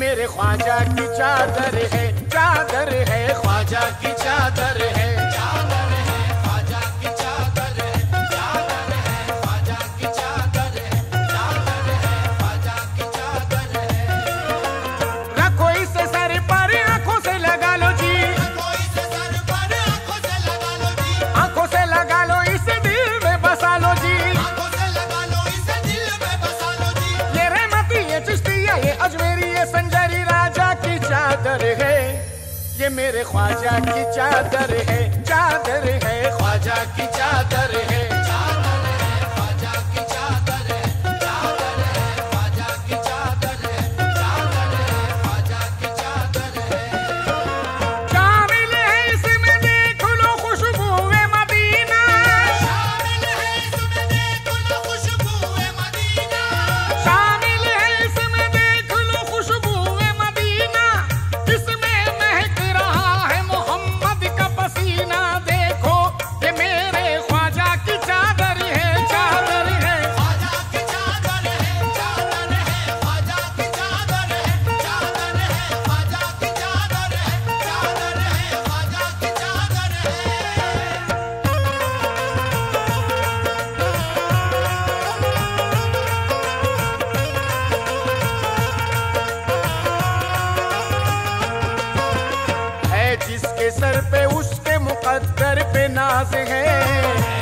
मेरे ख्वाजा की चादर है चादर है ख्वाजा की चादर है। चादर मेरे ख्वाजा की चादर है चादर है ख्वाजा की चादर है। सर पे उसके मुकद्दर पे नाज है।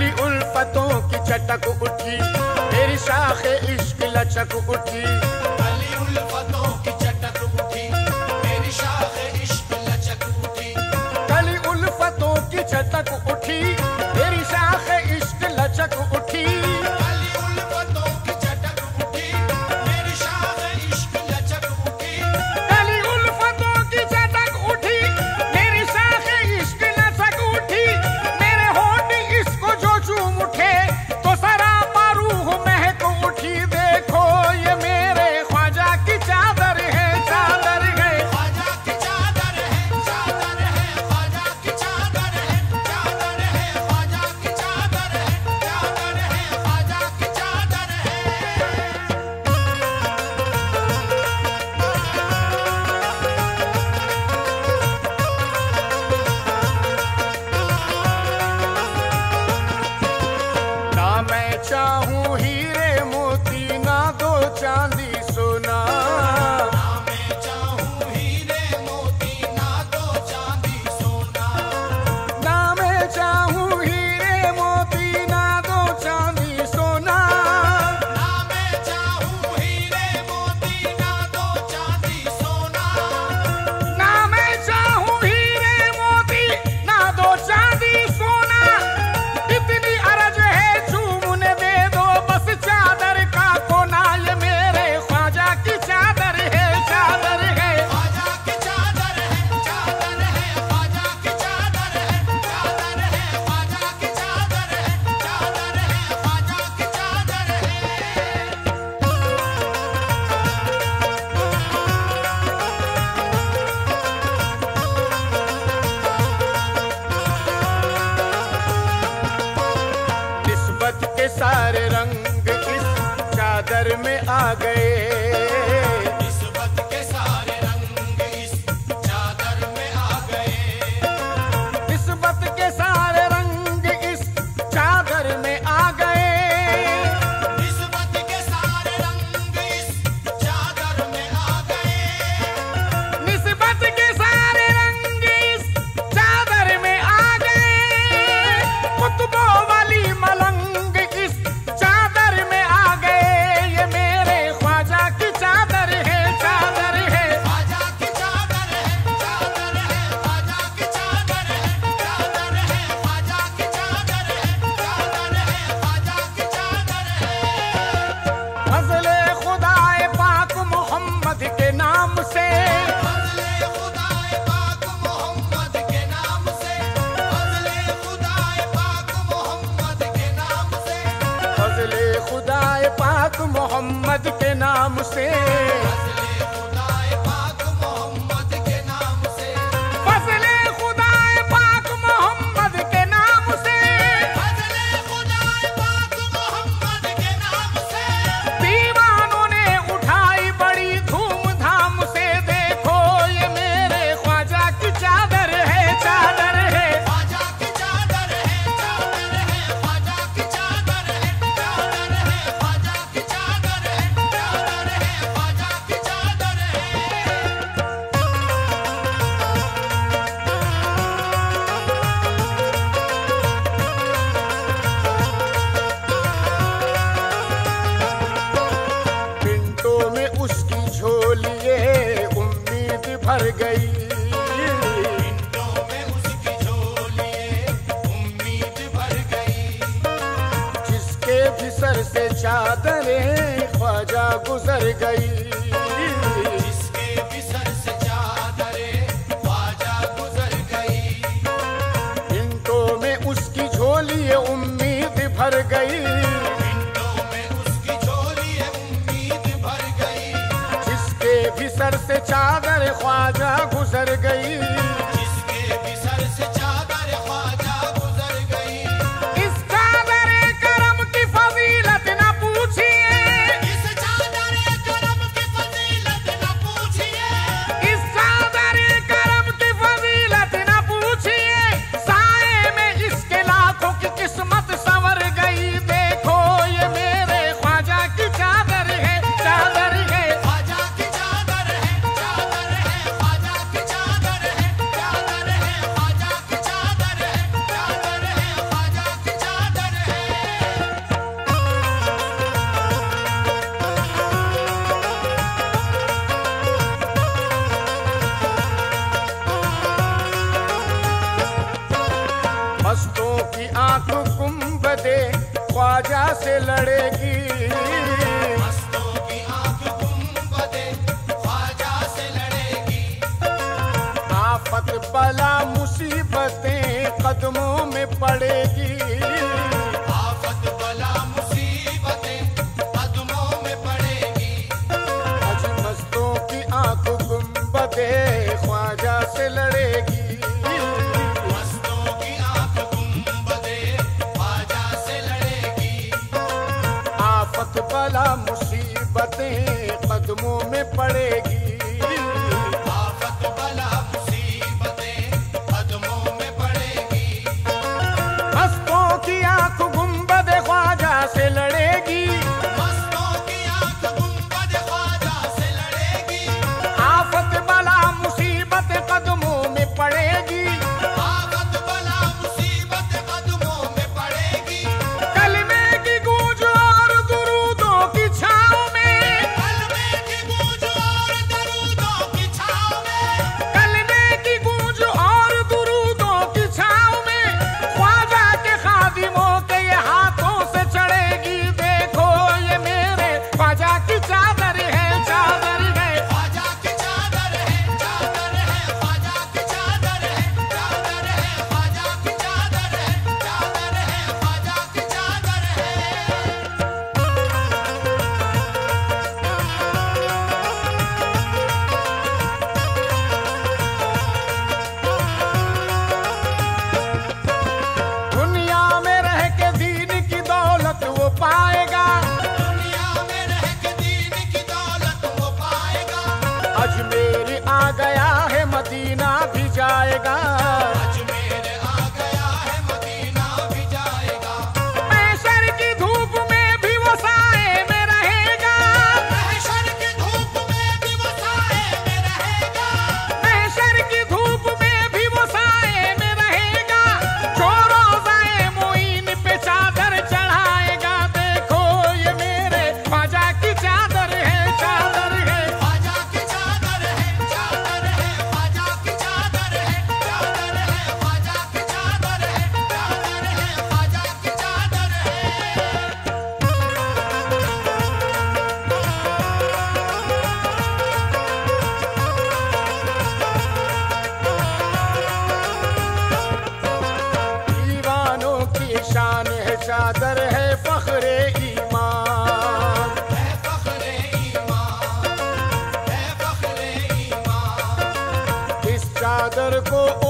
खुली उल्फतों की चटक उठी। मेरी शाखे इश्क लचक उठी। घर में आ गए। गई। जिसके भी सर से चादरें ख्वाजा गुजर गई। जिसके भी सर से चादरें ख्वाजा गुजर गई हिंटों में उसकी झोली उम्मीद भर गई। जिसके भी सर से चादर ख्वाजा गुजर गई। से लड़े को